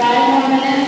Sky Permanent